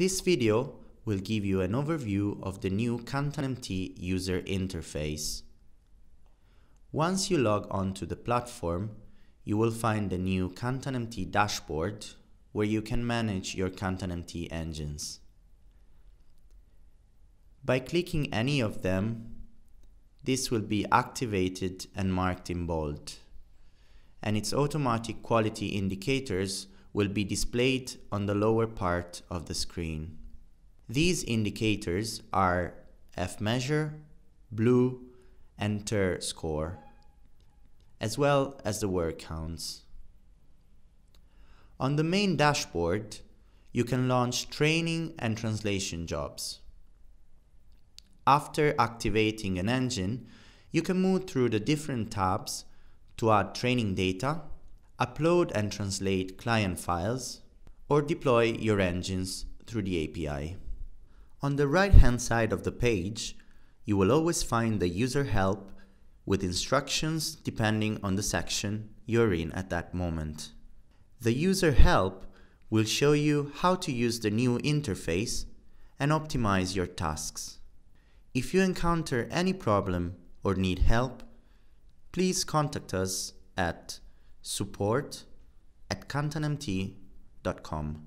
This video will give you an overview of the new KantanMT user interface. Once you log on to the platform, you will find the new KantanMT dashboard where you can manage your KantanMT engines. By clicking any of them, this will be activated and marked in bold, and its automatic quality indicators will be displayed on the lower part of the screen. These indicators are F-measure, Bleu, and TER score, as well as the word counts. On the main dashboard, you can launch training and translation jobs. After activating an engine, you can move through the different tabs to add training data, upload and translate client files, or deploy your engines through the API. On the right hand side of the page, you will always find the user help with instructions depending on the section you're in at that moment. The user help will show you how to use the new interface and optimize your tasks. If you encounter any problem or need help, please contact us at support at kantanmt.com.